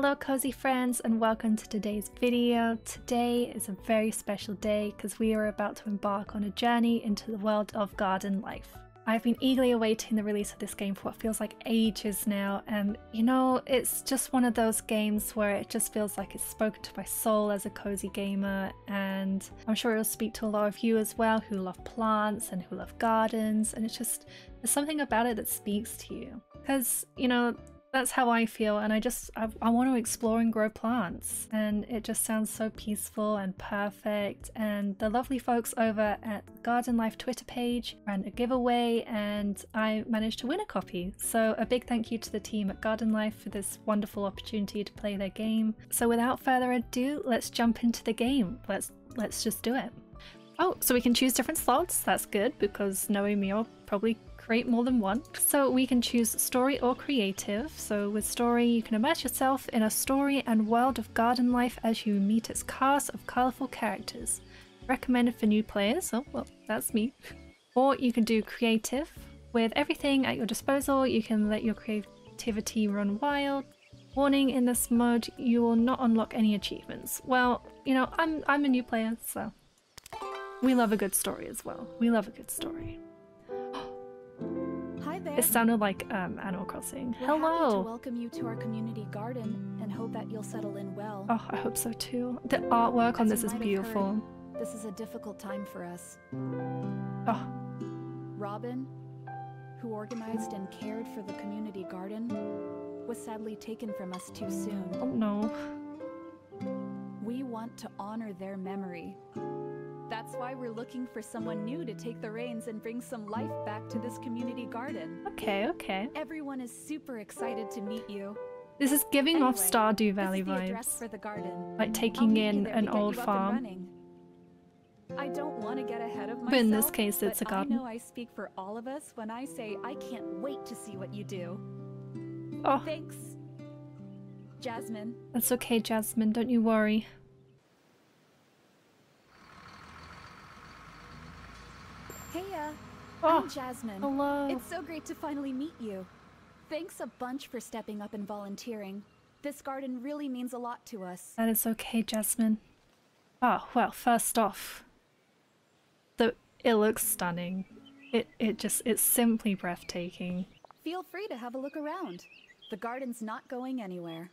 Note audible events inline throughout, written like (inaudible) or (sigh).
Hello cozy friends and welcome to today's video. Today is a very special day because we are about to embark on a journey into the world of garden life. I've been eagerly awaiting the release of this game for what feels like ages now and you know it's just one of those games where it just feels like it's spoken to my soul as a cozy gamer and I'm sure it'll speak to a lot of you as well who love plants and who love gardens and it's just there's something about it that speaks to you because you know that's how I feel and I just I, I, want to explore and grow plants and it just sounds so peaceful and perfect and the lovely folks over at Garden Life Twitter page ran a giveaway and I managed to win a copy. So a big thank you to the team at Garden Life for this wonderful opportunity to play their game. So without further ado let's jump into the game. Let's let's just do it. Oh, so we can choose different slots. That's good because knowing me, I'll probably create more than one. So we can choose story or creative. So with story, you can immerse yourself in a story and world of garden life as you meet its cast of colourful characters. Recommended for new players. Oh, well, that's me. (laughs) Or you can do creative. With everything at your disposal, you can let your creativity run wild. Warning, in this mode, you will not unlock any achievements. Well, you know, I'm, I'm a new player, so... We love a good story as well. We love a good story. It sounded like um, Animal Crossing. We're Hello. Happy to welcome you to our community garden and hope that you'll settle in well. Oh, I hope so too. The artwork As on this is beautiful. Heard, this is a difficult time for us. Oh. Robin, who organized and cared for the community garden, was sadly taken from us too soon. Oh no. We want to honor their memory that's why we're looking for someone new to take the reins and bring some life back to this community garden. Okay, okay. Everyone is super excited to meet you. This is giving anyway, off Stardew Valley vibes. For the garden. Like taking in an old farm. I don't want to get ahead of myself. But in this case, it's a garden. I know I speak for all of us when I say I can't wait to see what you do. Oh. Thanks, Jasmine. That's okay, Jasmine. Don't you worry. Heya! Uh, oh, I'm Jasmine. Hello. It's so great to finally meet you. Thanks a bunch for stepping up and volunteering. This garden really means a lot to us. That is okay, Jasmine. Oh, well, first off, the it looks stunning. It it just it's simply breathtaking. Feel free to have a look around. The garden's not going anywhere.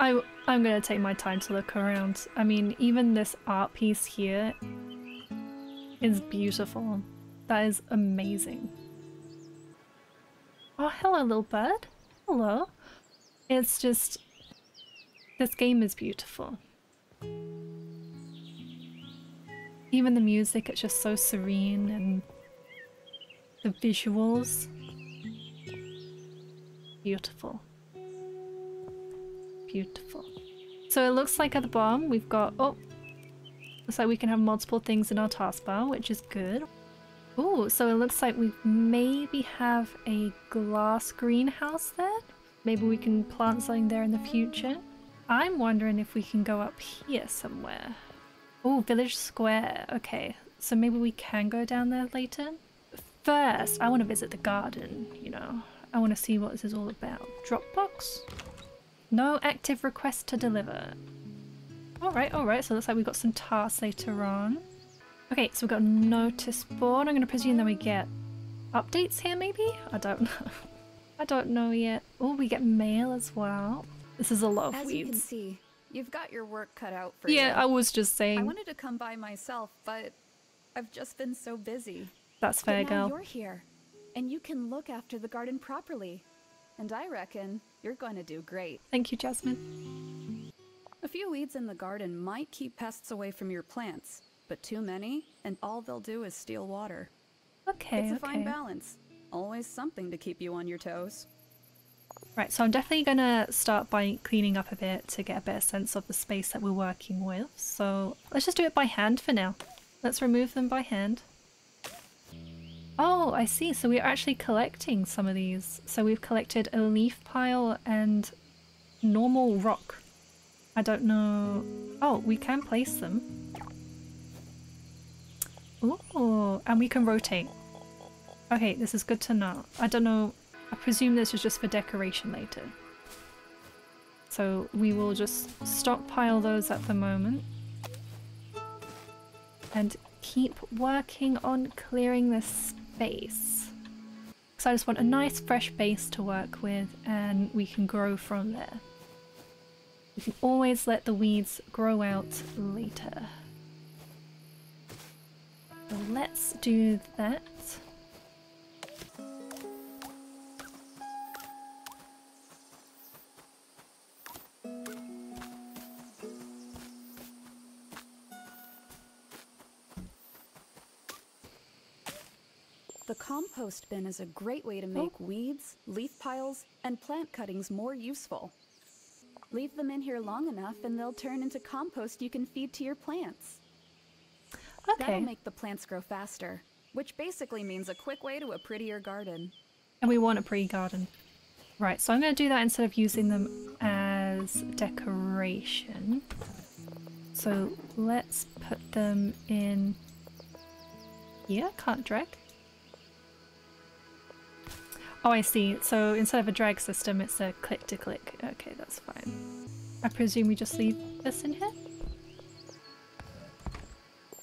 I I'm gonna take my time to look around. I mean, even this art piece here is beautiful. That is amazing. Oh, hello, little bird. Hello. It's just... This game is beautiful. Even the music, it's just so serene and the visuals. Beautiful. Beautiful. So it looks like at the bottom we've got... Oh, Looks like we can have multiple things in our taskbar, which is good. Oh, so it looks like we maybe have a glass greenhouse there. Maybe we can plant something there in the future. I'm wondering if we can go up here somewhere. Oh, village square. Okay, so maybe we can go down there later. First, I want to visit the garden, you know. I want to see what this is all about. Dropbox? No active request to deliver. Alright, alright, so it looks like we've got some tasks later on. Okay, so we've got a notice board. I'm going to presume that we get updates here, maybe? I don't (laughs) know. I don't know yet. Oh, we get mail as well. This is a lot of As weeds. you can see, you've got your work cut out for yeah, you. Yeah, I was just saying. I wanted to come by myself, but I've just been so busy. That's fair, but now girl. you're here, and you can look after the garden properly. And I reckon you're going to do great. Thank you, Jasmine. A few weeds in the garden might keep pests away from your plants, but too many, and all they'll do is steal water. Okay, It's a okay. fine balance. Always something to keep you on your toes. Right, so I'm definitely gonna start by cleaning up a bit to get a better sense of the space that we're working with. So let's just do it by hand for now. Let's remove them by hand. Oh, I see. So we're actually collecting some of these. So we've collected a leaf pile and normal rock. I don't know. Oh, we can place them. Ooh, and we can rotate. Okay, this is good to know. I don't know. I presume this is just for decoration later. So we will just stockpile those at the moment. And keep working on clearing this space. So I just want a nice fresh base to work with and we can grow from there. We can always let the weeds grow out later. So let's do that. The compost bin is a great way to make oh. weeds, leaf piles, and plant cuttings more useful. Leave them in here long enough and they'll turn into compost you can feed to your plants. That'll make the plants grow faster, which basically means a quick way to a prettier garden. And we want a pre-garden. Right, so I'm going to do that instead of using them as decoration. So let's put them in here. Can't drag. Oh, I see. So instead of a drag system, it's a click to click. Okay, that's fine. I presume we just leave this in here?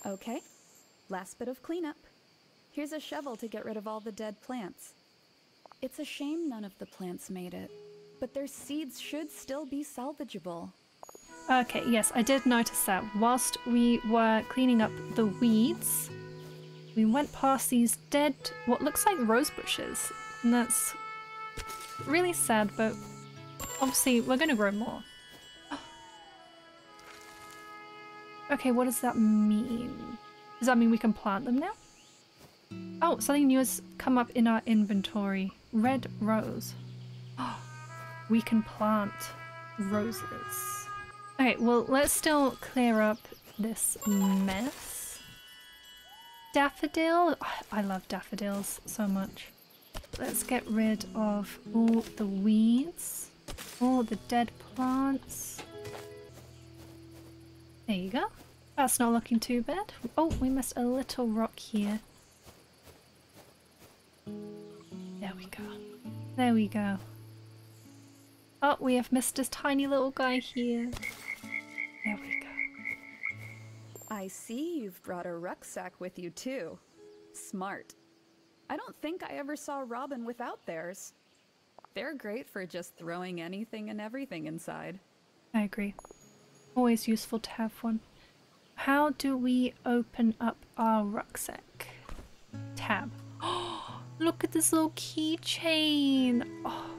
Okay, last bit of cleanup. Here's a shovel to get rid of all the dead plants. It's a shame none of the plants made it, but their seeds should still be salvageable. Okay, yes, I did notice that. Whilst we were cleaning up the weeds, we went past these dead, what looks like rose bushes. And that's really sad, but obviously we're going to grow more. Okay, what does that mean? Does that mean we can plant them now? Oh, something new has come up in our inventory. Red rose. Oh, (gasps) we can plant roses. Okay, well, let's still clear up this mess. Daffodil. Oh, I love daffodils so much. Let's get rid of all the weeds, all the dead plants. There you go. That's not looking too bad. Oh, we missed a little rock here. There we go. There we go. Oh, we have missed this tiny little guy here. There we go. I see you've brought a rucksack with you too. Smart. I don't think I ever saw Robin without theirs. They're great for just throwing anything and everything inside. I agree. Always useful to have one. How do we open up our rucksack? Tab. Oh, (gasps) Look at this little keychain. Oh,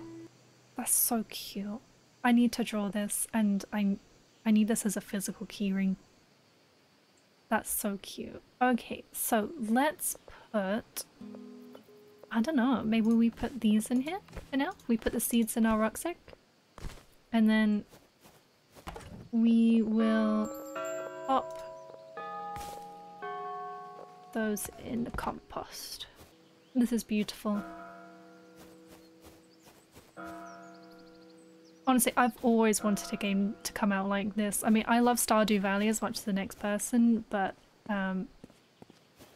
that's so cute. I need to draw this and I I need this as a physical keyring. That's so cute. Okay, so let's put I don't know, maybe we put these in here for now? We put the seeds in our rucksack? And then we will pop those in the compost. This is beautiful. Honestly, I've always wanted a game to come out like this. I mean, I love Stardew Valley as much as the next person, but um,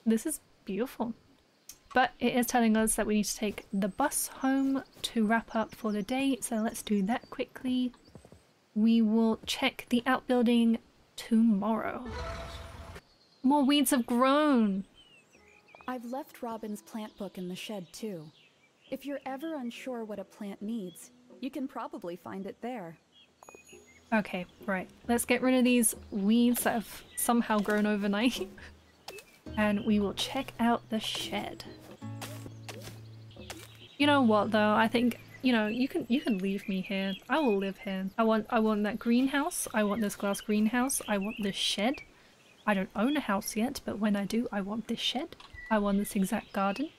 this is beautiful. But it is telling us that we need to take the bus home to wrap up for the day, so let's do that quickly. We will check the outbuilding tomorrow. More weeds have grown! I've left Robin's plant book in the shed too. If you're ever unsure what a plant needs, you can probably find it there. Okay, right. Let's get rid of these weeds that have somehow grown overnight. (laughs) and we will check out the shed. You know what though? I think you know, you can you can leave me here. I will live here. I want I want that greenhouse. I want this glass greenhouse. I want this shed. I don't own a house yet, but when I do, I want this shed. I want this exact garden.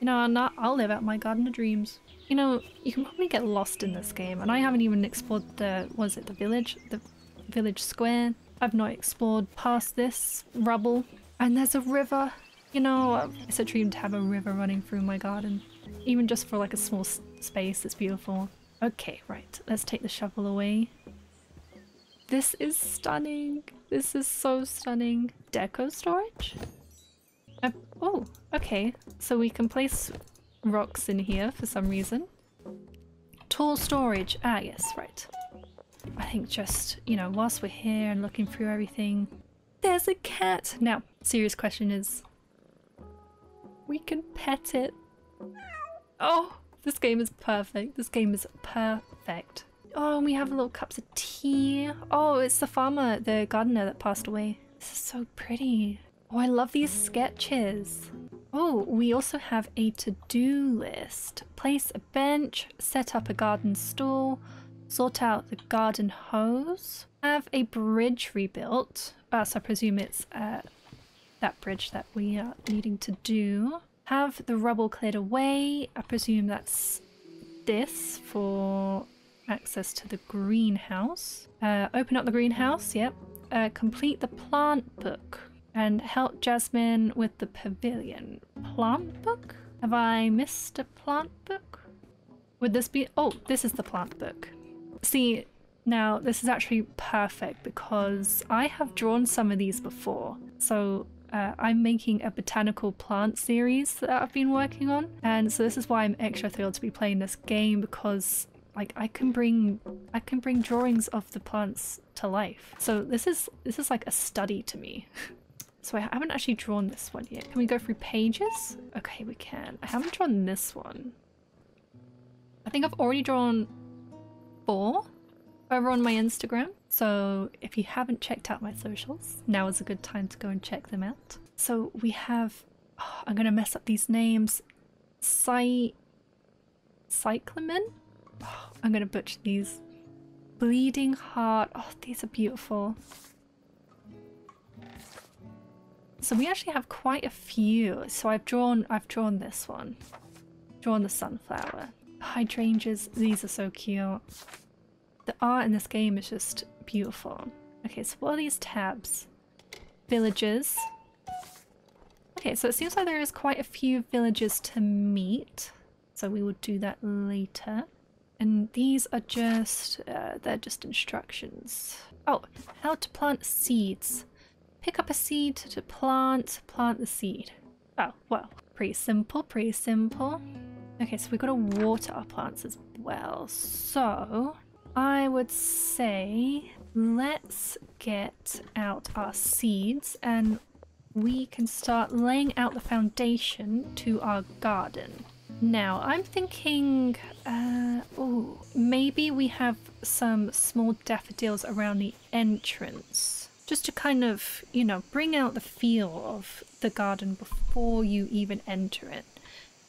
You know, I'm not, I'll live out my garden of dreams. You know, you can probably get lost in this game, and I haven't even explored the, was it the village? The village square? I've not explored past this rubble. And there's a river. You know, it's a dream to have a river running through my garden. Even just for like a small space, it's beautiful. Okay, right, let's take the shovel away. This is stunning. This is so stunning. Deco storage? Uh, oh, okay. So we can place rocks in here for some reason. Tall storage. Ah, yes, right. I think just, you know, whilst we're here and looking through everything, there's a cat. Now, serious question is, we can pet it. Oh, this game is perfect. This game is perfect. Oh, and we have little cups of tea. Oh, it's the farmer, the gardener that passed away. This is so pretty. Oh, I love these sketches. Oh, we also have a to-do list. Place a bench, set up a garden stool, sort out the garden hose, have a bridge rebuilt. Uh, so I presume it's uh, that bridge that we are needing to do. Have the rubble cleared away. I presume that's this for access to the greenhouse. Uh, open up the greenhouse, yep. Uh, complete the plant book and help Jasmine with the pavilion. Plant book? Have I missed a plant book? Would this be- oh, this is the plant book. See, now this is actually perfect because I have drawn some of these before. So uh, I'm making a botanical plant series that I've been working on. And so this is why I'm extra thrilled to be playing this game because like I can bring I can bring drawings of the plants to life. So this is this is like a study to me. (laughs) So I haven't actually drawn this one yet. Can we go through pages? Okay, we can. I haven't drawn this one. I think I've already drawn four over on my Instagram. So if you haven't checked out my socials, now is a good time to go and check them out. So we have, oh, I'm going to mess up these names. Cy... Cyclamen? Oh, I'm going to butcher these. Bleeding Heart. Oh, these are beautiful. So we actually have quite a few. So I've drawn I've drawn this one. Drawn the sunflower. Hydrangeas, these are so cute. The art in this game is just beautiful. Okay, so what are these tabs? Villages. Okay, so it seems like there is quite a few villages to meet. So we will do that later. And these are just, uh, they're just instructions. Oh, how to plant seeds. Pick up a seed to plant, plant the seed. Oh, well, pretty simple, pretty simple. Okay, so we've got to water our plants as well. So I would say let's get out our seeds and we can start laying out the foundation to our garden. Now, I'm thinking, uh, oh, maybe we have some small daffodils around the entrance just to kind of, you know, bring out the feel of the garden before you even enter it.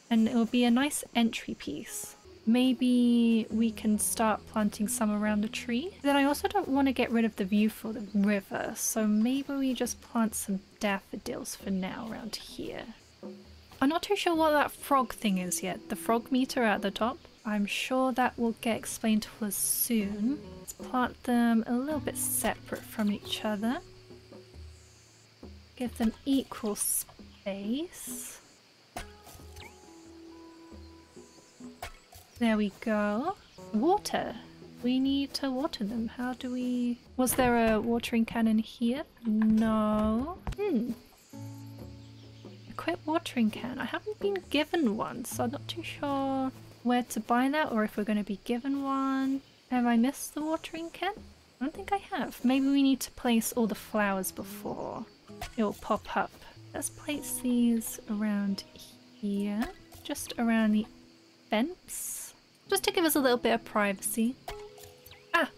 And it will be a nice entry piece. Maybe we can start planting some around the tree. Then I also don't want to get rid of the view for the river, so maybe we just plant some daffodils for now around here. I'm not too sure what that frog thing is yet. The frog meter at the top. I'm sure that will get explained to us soon Let's plant them a little bit separate from each other. Give them equal space. There we go. Water. We need to water them. How do we... Was there a watering cannon here? No. Hmm. Equip watering can. I haven't been given one, so I'm not too sure where to buy that or if we're going to be given one. Have I missed the watering can? I don't think I have. Maybe we need to place all the flowers before it will pop up. Let's place these around here, just around the fence, just to give us a little bit of privacy. Ah,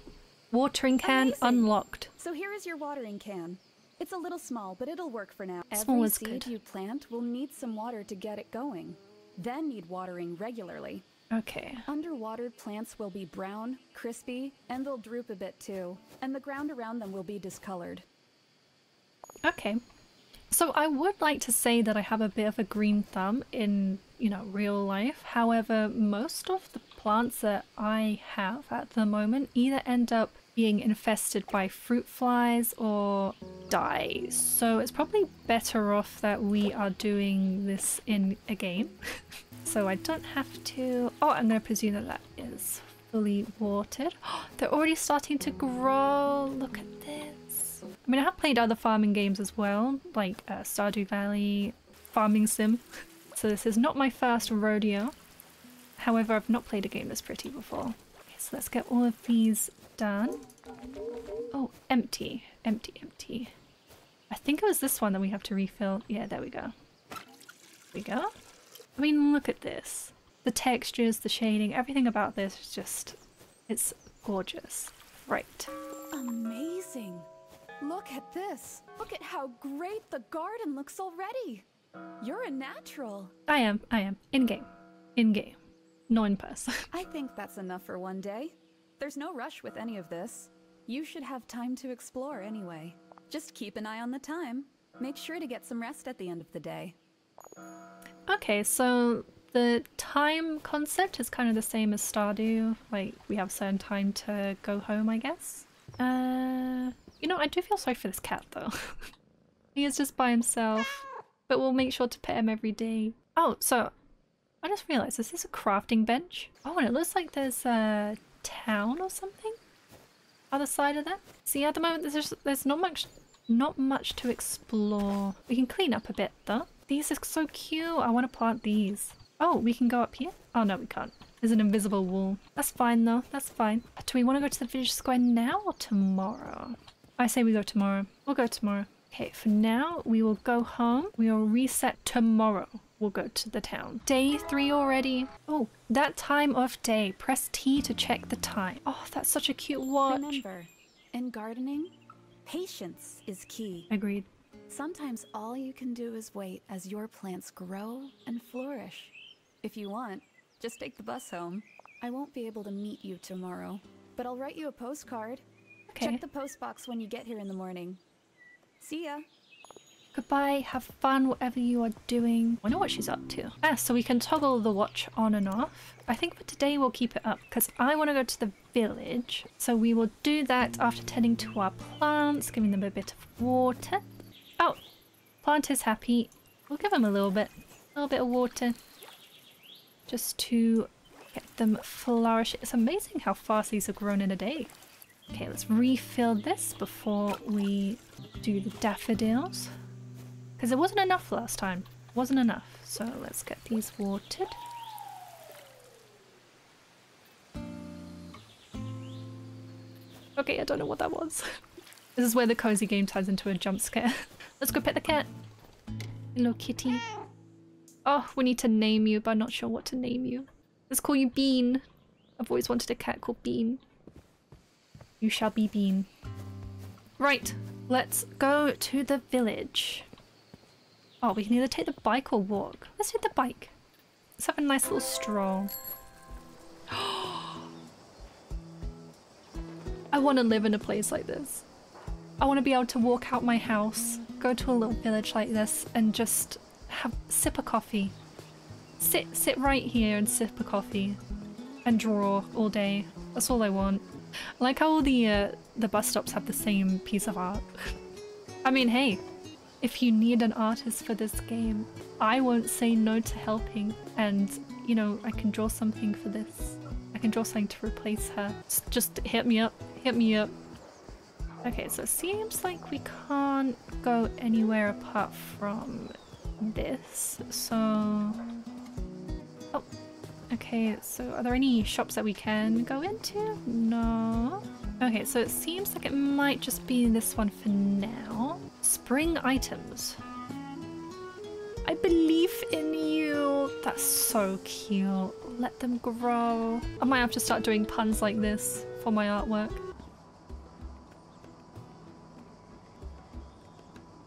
watering can Amazing. unlocked. So here is your watering can. It's a little small, but it'll work for now. Small Every seed good. you plant will need some water to get it going, then need watering regularly. Okay. Underwater plants will be brown, crispy, and they'll droop a bit too, and the ground around them will be discolored. Okay. So I would like to say that I have a bit of a green thumb in, you know, real life. However, most of the plants that I have at the moment either end up being infested by fruit flies or die. So it's probably better off that we are doing this in a game. (laughs) so I don't have to... Oh, I'm going to presume that that is fully watered. (gasps) they're already starting to grow. Look at this. I mean, I have played other farming games as well, like uh, Stardew Valley, Farming Sim. (laughs) So this is not my first rodeo. However, I've not played a game this pretty before. so let's get all of these done. Oh, empty, empty, empty. I think it was this one that we have to refill. Yeah, there we go. There we go. I mean, look at this. The textures, the shading, everything about this is just, it's gorgeous. Right. Amazing. Look at this. Look at how great the garden looks already. You're a natural. I am, I am. In-game. In-game. No in person. (laughs) I think that's enough for one day. There's no rush with any of this. You should have time to explore anyway. Just keep an eye on the time. Make sure to get some rest at the end of the day. okay, so the time concept is kind of the same as Stardew. Like, we have certain time to go home, I guess. Uh, you know, I do feel sorry for this cat, though. (laughs) he is just by himself, but we'll make sure to pet him every day. Oh, so I just realized, this is a crafting bench? Oh, and it looks like there's a town or something? Other side of that? See, at the moment, there's, just, there's not much not much to explore. We can clean up a bit, though. These are so cute. I want to plant these. Oh, we can go up here? Oh, no, we can't. There's an invisible wall. That's fine, though. That's fine. Do we want to go to the village square now or tomorrow? I say we go tomorrow. We'll go tomorrow. Okay, for now, we will go home. We will reset tomorrow. We'll go to the town. Day three already. Oh, that time of day. Press T to check the time. Oh, that's such a cute watch. Remember, in gardening, patience is key. Agreed. Sometimes all you can do is wait as your plants grow and flourish. If you want, just take the bus home. I won't be able to meet you tomorrow, but I'll write you a postcard. Okay. Check the postbox when you get here in the morning. See ya. Goodbye, have fun, whatever you are doing. I know what she's up to. Ah, so we can toggle the watch on and off. I think for today we'll keep it up because I want to go to the village. So we will do that after tending to our plants, giving them a bit of water. Oh, plant is happy. We'll give them a little bit, a little bit of water. Just to get them flourish. It's amazing how fast these have grown in a day. Okay, let's refill this before we do the daffodils. Because it wasn't enough last time. wasn't enough. So let's get these watered. Okay, I don't know what that was. (laughs) this is where the cozy game turns into a jump scare. (laughs) let's go pet the cat. Hello, kitty. Oh, we need to name you, but I'm not sure what to name you. Let's call you Bean. I've always wanted a cat called Bean. You shall be Bean. Right, let's go to the village. Oh, we can either take the bike or walk. Let's take the bike. Let's have a nice little stroll. (gasps) I want to live in a place like this. I want to be able to walk out my house, go to a little village like this, and just have sip a coffee. Sit, sit right here and sip a coffee, and draw all day. That's all I want. I like how all the uh, the bus stops have the same piece of art. (laughs) I mean, hey, if you need an artist for this game, I won't say no to helping. And, you know, I can draw something for this. I can draw something to replace her. Just hit me up. Hit me up. Okay, so it seems like we can't go anywhere apart from this. So... Oh. Okay, so are there any shops that we can go into? No. Okay, so it seems like it might just be this one for now. Spring items. I believe in you. That's so cute. Let them grow. I might have to start doing puns like this for my artwork.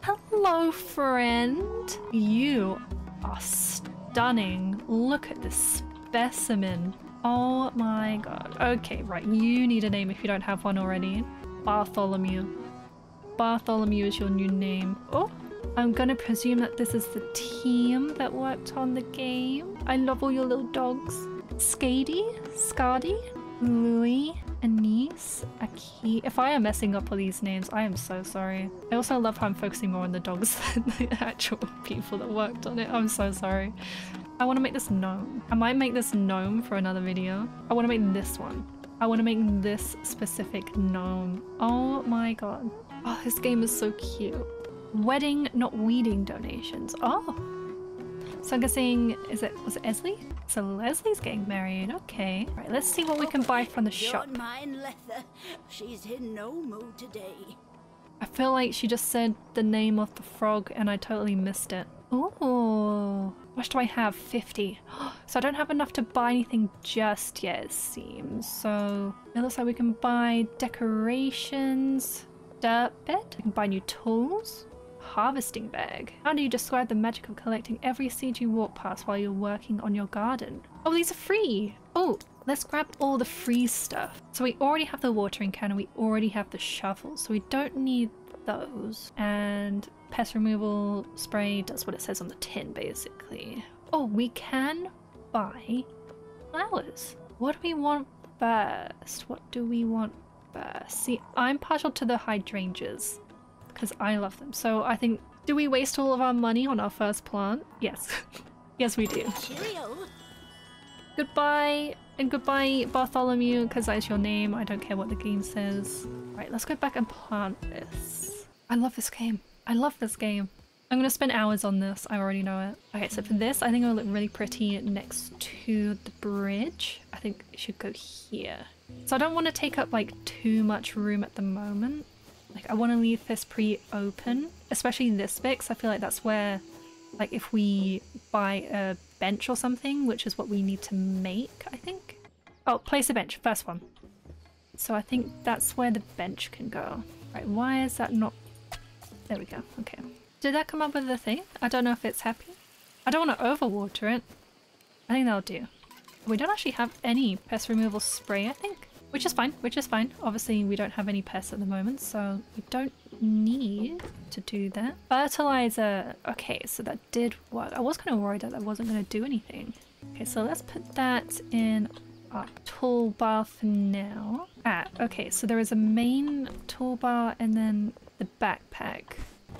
Hello, friend. You are stunning. Look at this specimen. Oh my god. Okay, right. You need a name if you don't have one already. Bartholomew. Bartholomew is your new name. Oh, I'm gonna presume that this is the team that worked on the game. I love all your little dogs. Skady, Scardy, Louis, Anise, Aki. If I am messing up all these names, I am so sorry. I also love how I'm focusing more on the dogs (laughs) than the actual people that worked on it. I'm so sorry. I want to make this gnome. I might make this gnome for another video. I want to make this one. I want to make this specific gnome. Oh my god. Oh, this game is so cute. Wedding, not weeding donations. Oh. So I'm guessing, is it, was it Esley? So Leslie's getting married. Okay. Right, let's see what we can buy from the shop. Don't Letha. She's in no mood today. I feel like she just said the name of the frog and I totally missed it. Oh, much do I have? 50. (gasps) So I don't have enough to buy anything just yet, it seems. So it looks like we can buy decorations, dirt bed, we can buy new tools, harvesting bag. How do you describe the magic of collecting every seed you walk past while you're working on your garden? Oh, these are free. Oh, let's grab all the free stuff. So we already have the watering can and we already have the shovel. So we don't need those. And pest removal spray does what it says on the tin, basically. Oh, we can buy flowers. What do we want first? What do we want See, I'm partial to the hydrangeas because I love them. So I think, do we waste all of our money on our first plant? Yes. (laughs) yes, we do. Cheerio. Goodbye and goodbye Bartholomew because that's your name. I don't care what the game says. Right, let's go back and plant this. I love this game. I love this game. I'm gonna spend hours on this. I already know it. Okay, so for this, I think it'll look really pretty next to the bridge. I think it should go here. So I don't want to take up like too much room at the moment. Like I want to leave this pretty open, especially this bit, 'cause I feel like that's where, like if we buy a bench or something, which is what we need to make, I think. Oh, place a bench, first one. So I think that's where the bench can go. Right, why is that not... There we go, okay. Did that come up with the thing? I don't know if it's happy. I don't want to overwater it. I think that'll do. We don't actually have any pest removal spray, I think. Which is fine, which is fine. Obviously, we don't have any pests at the moment, so we don't need to do that. Fertilizer. Okay, so that did work. I was kind of worried that that wasn't going to do anything. Okay, so let's put that in our toolbar for now. Ah, okay, so there is a main toolbar and then the backpack,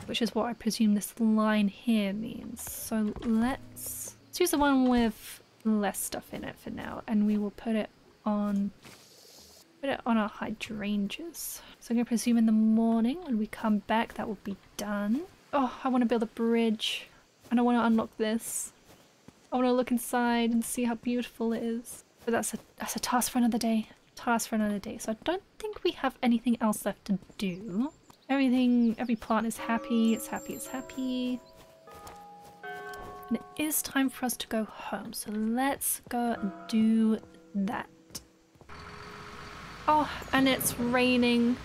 which is what I presume this line here means. So let's, let's use the one with less stuff in it for now, and we will put it on put it on our hydrangeas. So I'm gonna presume in the morning when we come back that will be done. Oh, I want to build a bridge, and I want to unlock this. I want to look inside and see how beautiful it is. But that's a that's a task for another day. Task for another day. So I don't think we have anything else left to do. Everything, every plant is happy. It's happy. It's happy. And it is time for us to go home. So let's go and do that. Oh, and it's raining.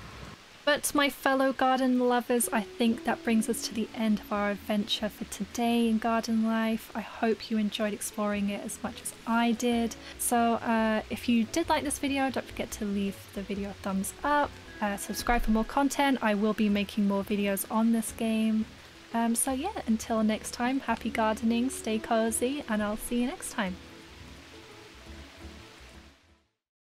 But my fellow garden lovers, I think that brings us to the end of our adventure for today in garden life. I hope you enjoyed exploring it as much as I did. So uh, if you did like this video, don't forget to leave the video a thumbs up. Uh, subscribe for more content. I will be making more videos on this game. Um, so yeah, until next time, happy gardening, stay cozy, and I'll see you next time.